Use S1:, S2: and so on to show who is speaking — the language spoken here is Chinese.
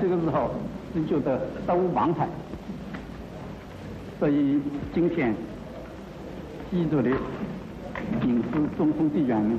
S1: 这个时候，就觉得身无傍财，所以今天记住的，就是中风的原因。